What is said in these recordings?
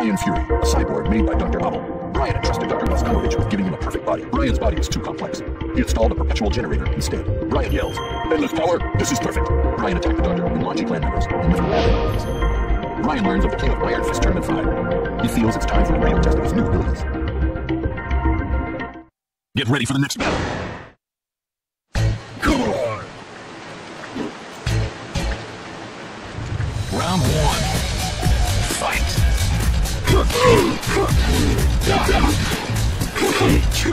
Bryan Fury, a cyborg made by Dr. Abel. Bryan entrusted Dr. Boskonovitch with giving him a perfect body. Bryan's body was too complex. He installed a perpetual generator instead. Bryan yells, Endless power, this is perfect. Bryan attacked the doctor and launching clan members and never all Bryan learns of the King of Iron Fist Tournament 5. He feels it's time for a real test his new abilities. Get ready for the next battle. Come on! Round one. Fight! You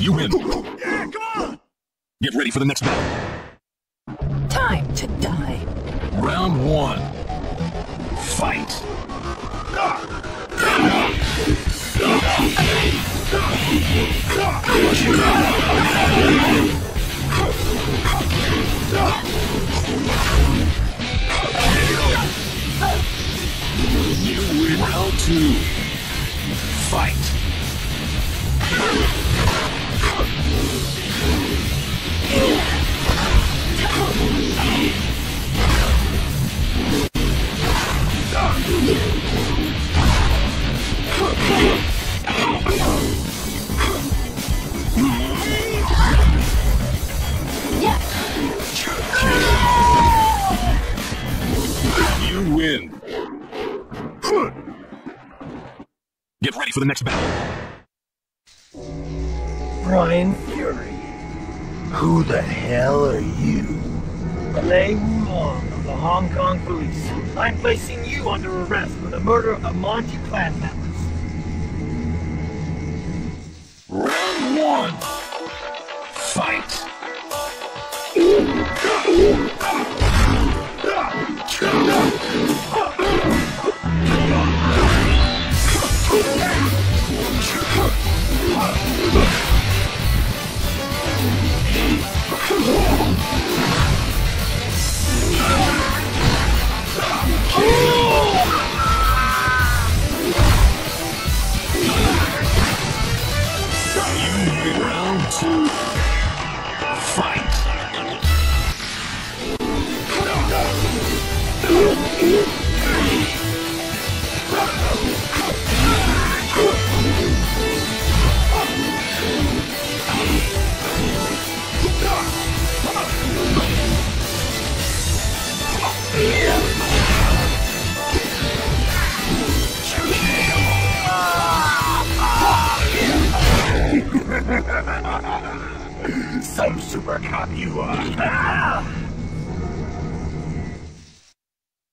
You win. Yeah, come on! Get ready for the next battle. Time to die. Round one. Fight. You win. Round two. Fight. Win. Get ready for the next battle. Bryan Fury. Who the hell are you? Lei Wulong of the Hong Kong police. I'm placing you under arrest for the murder of Manji clan members. Round one. Fight. Fight. Some super cop you are.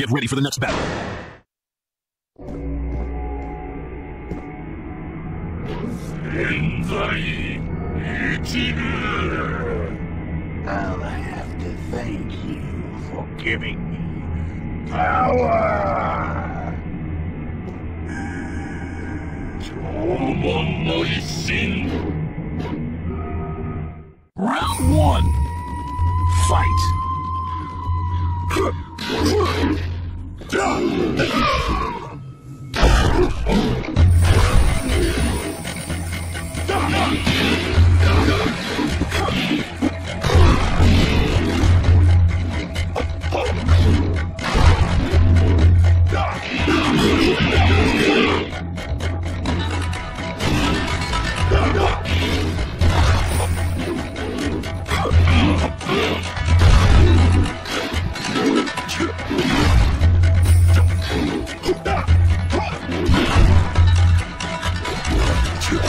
Get ready for the next battle. I'll have to thank you for giving me power. Round one. Fight.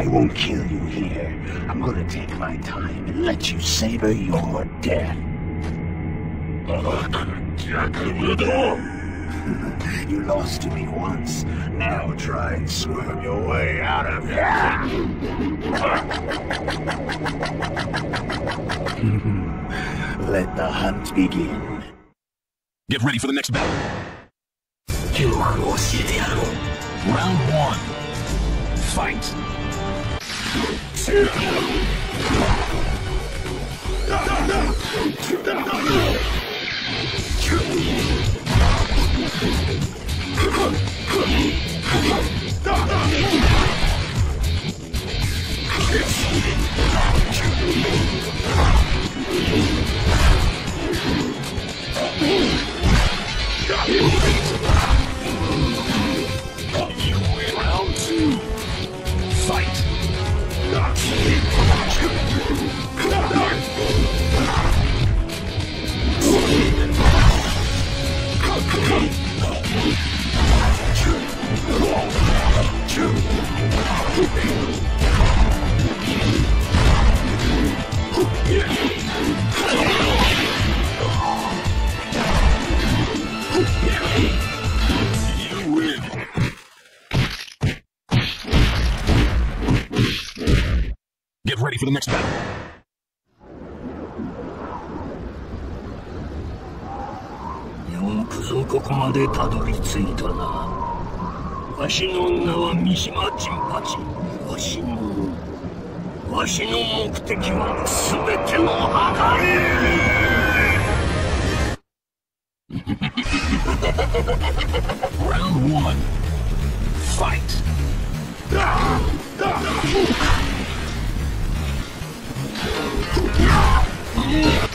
I won't kill you here. I'm gonna take my time and let you savor your death. you lost to me once. Now try and squirm your way out of here. let the hunt begin. Get ready for the next battle. Round one. Fight. You for the next battle. よくぞここまでたどり着いたなわしの名は三島チンパチわしのわしの目的は全ての破壊 Round one. Fight. Yeah.